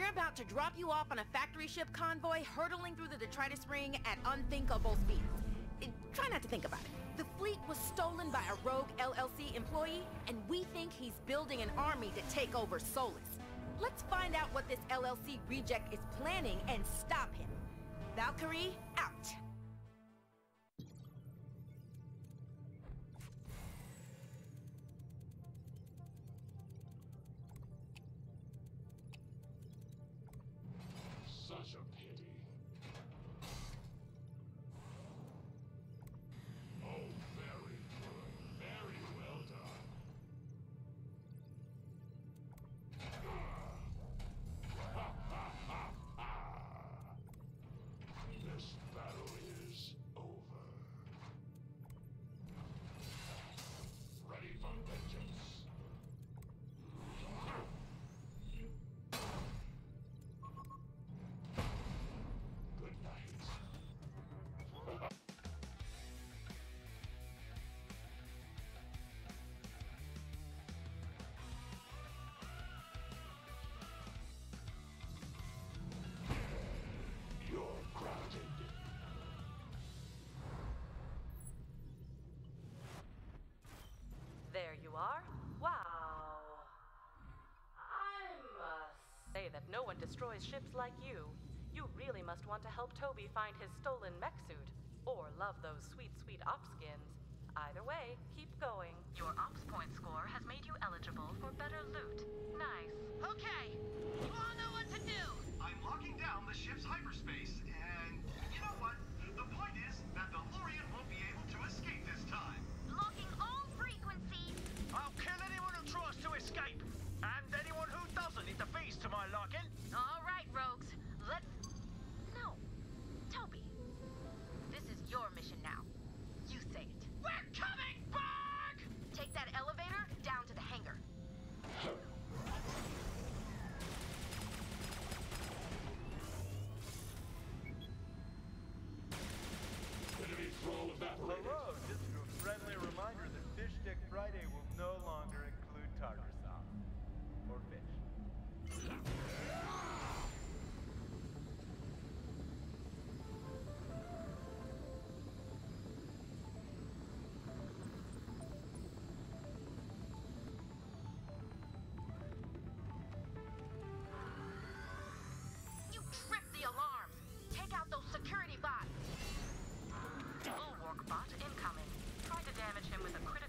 We're about to drop you off on a factory ship convoy hurtling through the detritus ring at unthinkable speed. Uh, Try not to think about it. The fleet was stolen by a rogue LLC employee, and we think he's building an army to take over Solus. Let's find out what this LLC reject is planning and stop him. Valkyrie, say that no one destroys ships like you. You really must want to help Toby find his stolen mech suit, or love those sweet, sweet op skins. Either way, keep going. Your ops point score has made you eligible for better loot. Nice. Okay, you all know what to do. I'm locking down the ship's hyperspace, damage him with a critical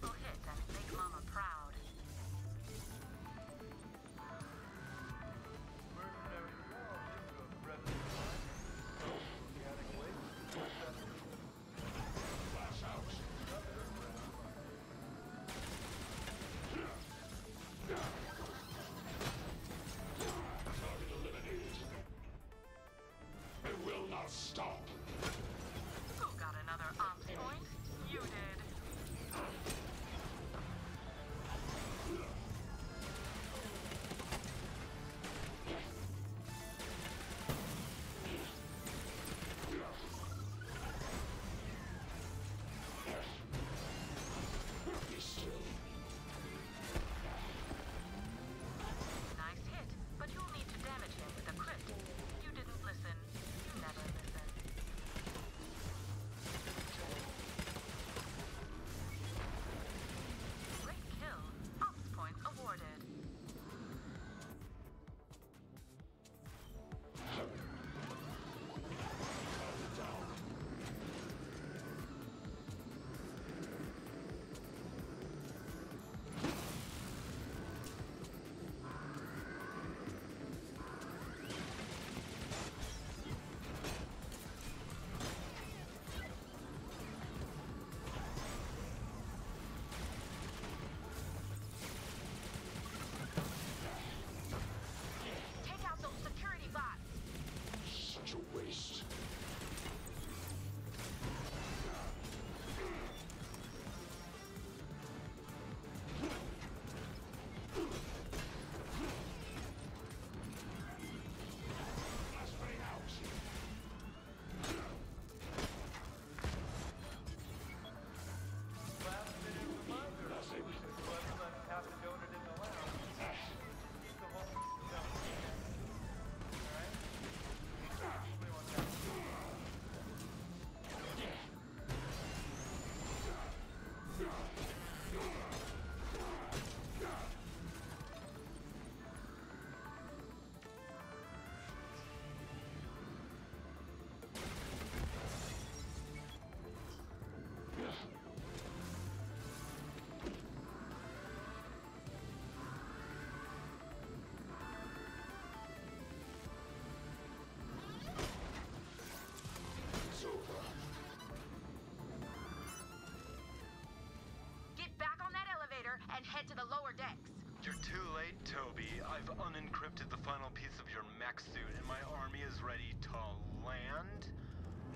Toby. I've unencrypted the final piece of your mech suit, and my army is ready to land.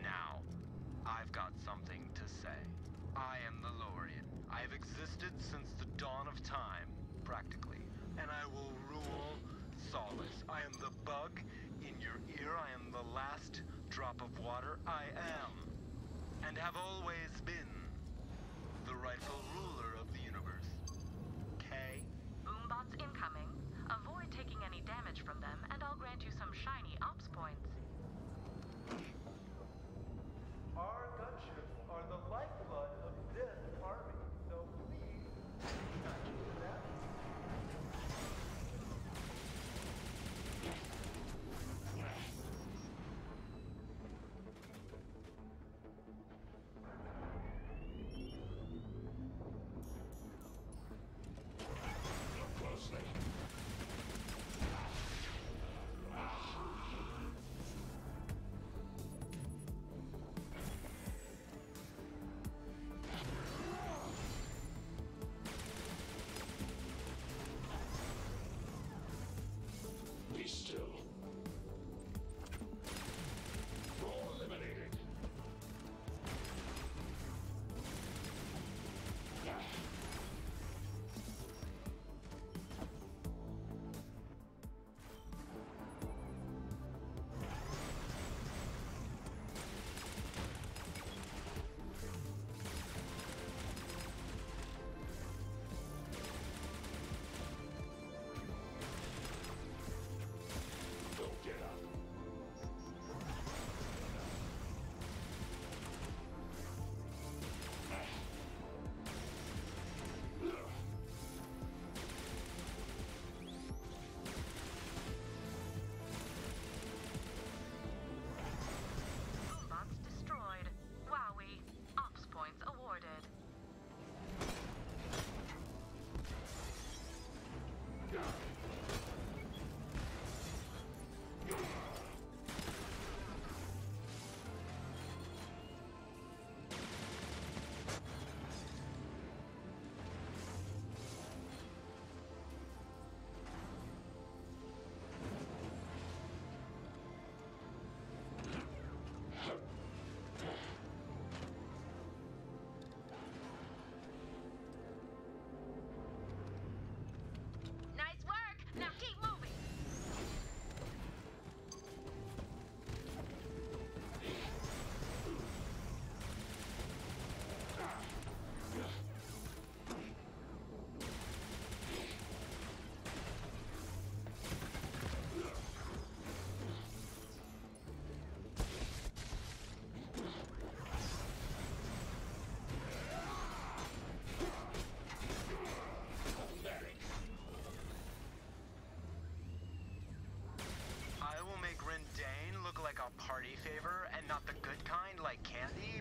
Now, I've got something to say. I am the Lorian. I have existed since the dawn of time, practically, and I will rule Solus. I am the bug in your ear. I am the last drop of water. I am, and have always been, the rightful ruler of from them,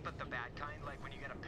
but the bad kind like when you get a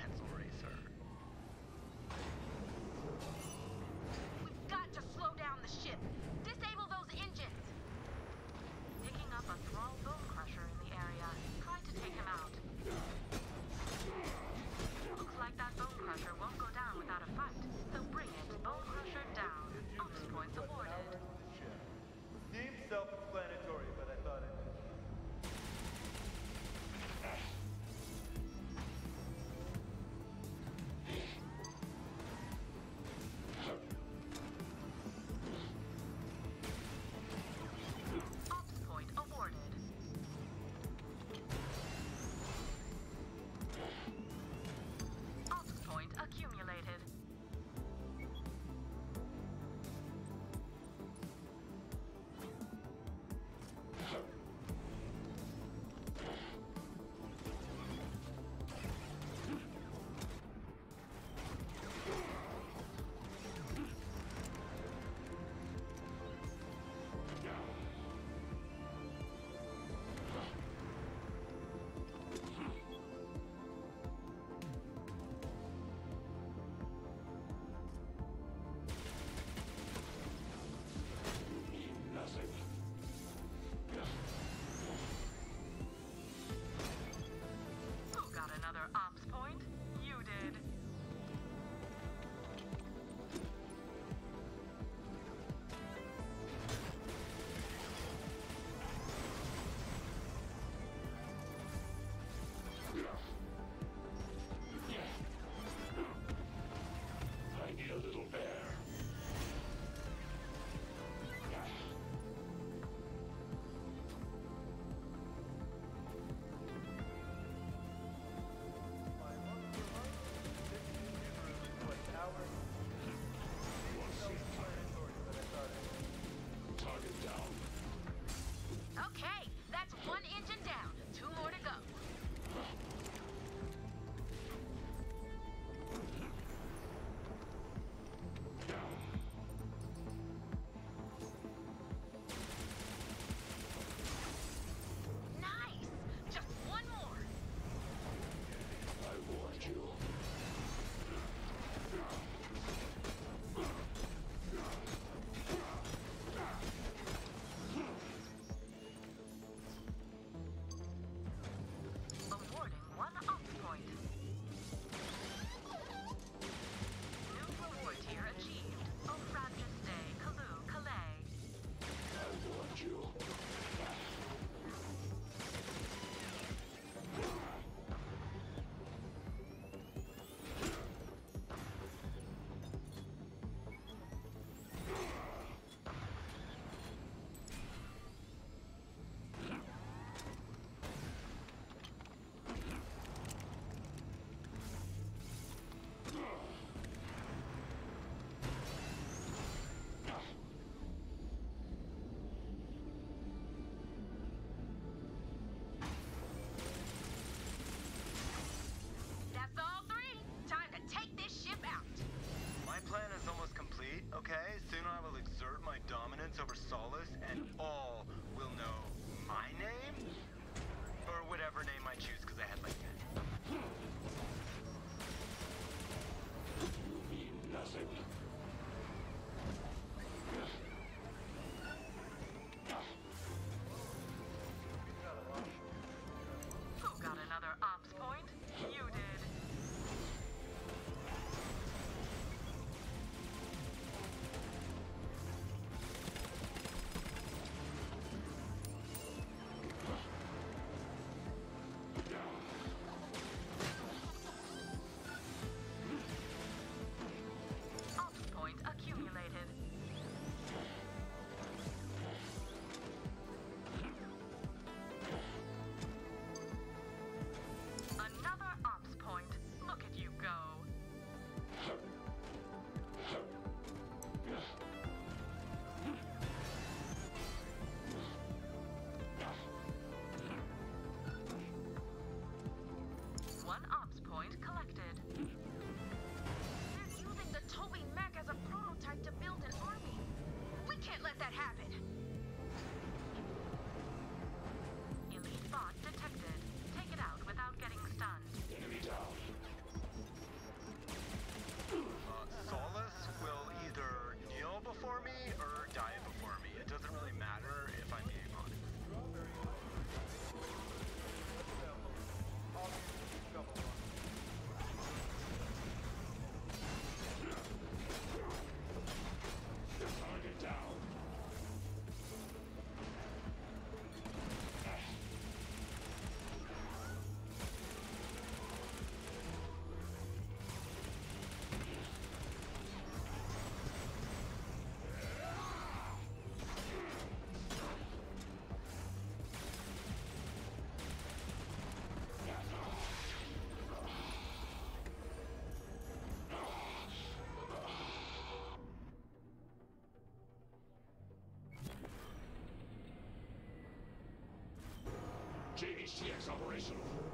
GHTX operational.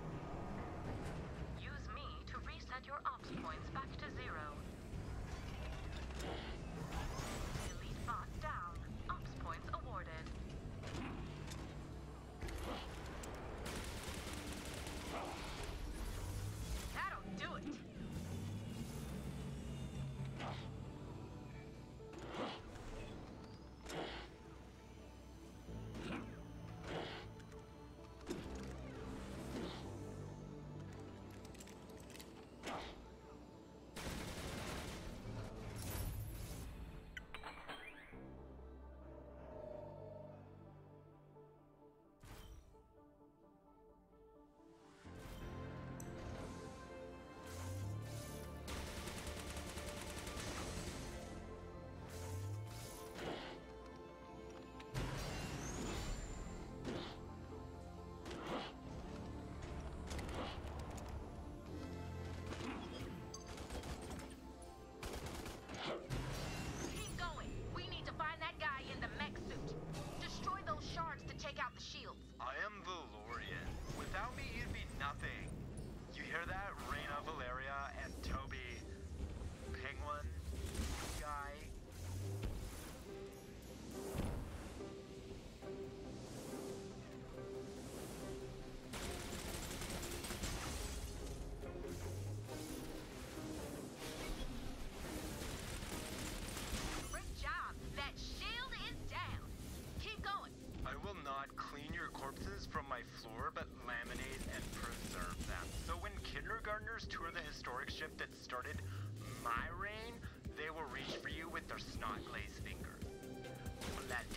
not clean your corpses from my floor, but laminate and preserve them. So when kindergartners tour the historic ship that started my reign, they will reach for you with their snot-glazed fingers. Blood